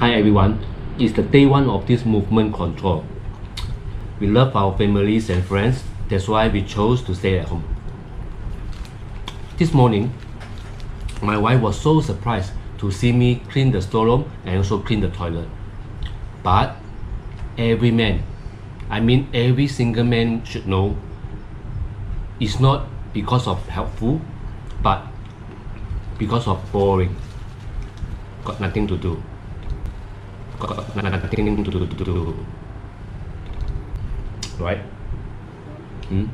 Hi everyone, it's the day one of this movement control. We love our families and friends, that's why we chose to stay at home. This morning, my wife was so surprised to see me clean the storeroom and also clean the toilet. But every man, I mean every single man should know, it's not because of helpful, but because of boring. Got nothing to do. Right? Hmm?